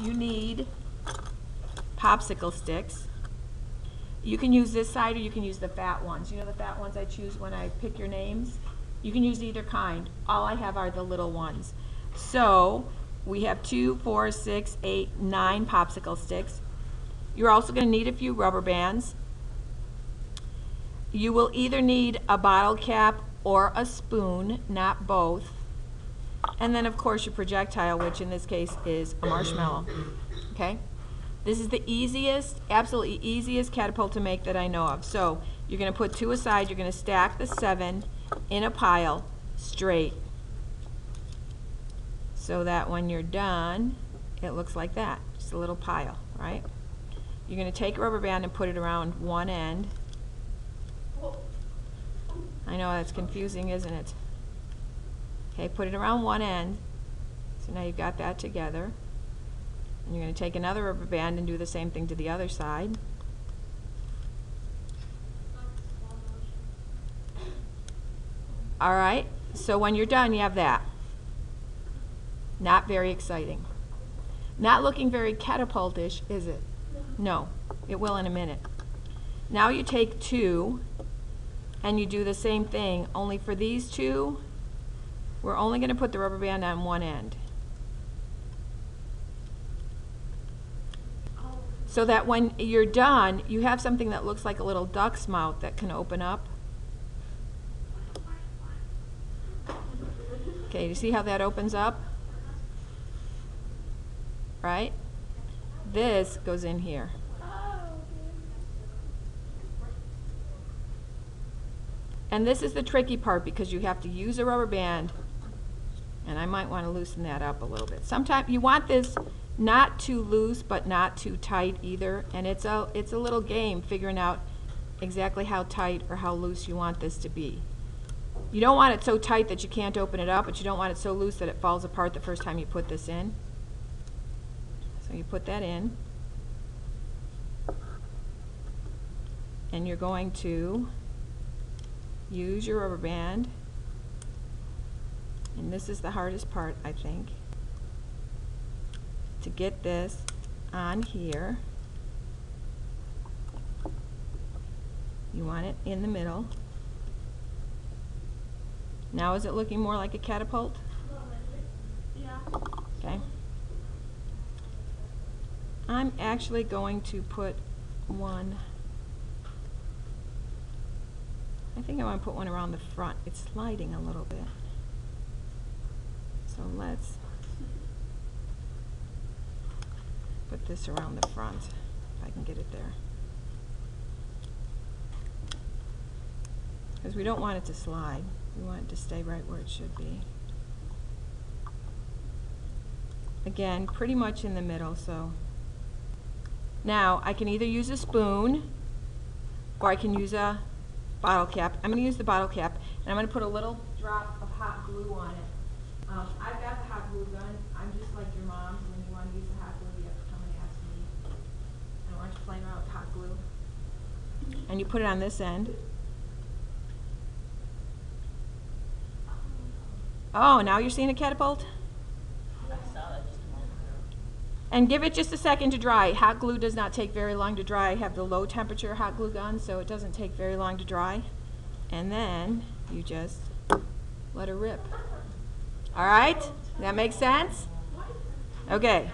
you need popsicle sticks. You can use this side or you can use the fat ones. You know the fat ones I choose when I pick your names? You can use either kind. All I have are the little ones. So we have two, four, six, eight, nine popsicle sticks. You're also going to need a few rubber bands. You will either need a bottle cap or a spoon, not both. And then, of course, your projectile, which in this case is a marshmallow. Okay? This is the easiest, absolutely easiest catapult to make that I know of. So you're going to put two aside. You're going to stack the seven in a pile straight. So that when you're done, it looks like that. Just a little pile, right? You're going to take a rubber band and put it around one end. I know that's confusing, isn't it? Okay, put it around one end. So now you've got that together. And you're going to take another rubber band and do the same thing to the other side. All right, so when you're done, you have that. Not very exciting. Not looking very catapultish, is it? No, it will in a minute. Now you take two and you do the same thing, only for these two, we're only going to put the rubber band on one end. So that when you're done, you have something that looks like a little duck's mouth that can open up. Okay, you see how that opens up? Right? This goes in here. And this is the tricky part because you have to use a rubber band and I might want to loosen that up a little bit. Sometimes you want this not too loose but not too tight either and it's a it's a little game figuring out exactly how tight or how loose you want this to be. You don't want it so tight that you can't open it up but you don't want it so loose that it falls apart the first time you put this in. So you put that in and you're going to use your rubber band and this is the hardest part I think to get this on here you want it in the middle now is it looking more like a catapult okay I'm actually going to put one I think I want to put one around the front. It's sliding a little bit. Let's put this around the front, if I can get it there. Because we don't want it to slide. We want it to stay right where it should be. Again, pretty much in the middle, so. Now, I can either use a spoon, or I can use a bottle cap. I'm going to use the bottle cap, and I'm going to put a little drop of hot glue on it. Um, I've got the hot glue gun. I'm just like your mom. When you want to use the hot glue, you have to come and ask me. I don't want you playing around with hot glue. And you put it on this end. Oh, now you're seeing a catapult? I saw it. And give it just a second to dry. Hot glue does not take very long to dry. I have the low temperature hot glue gun, so it doesn't take very long to dry. And then you just let it rip. All right? That makes sense? Okay.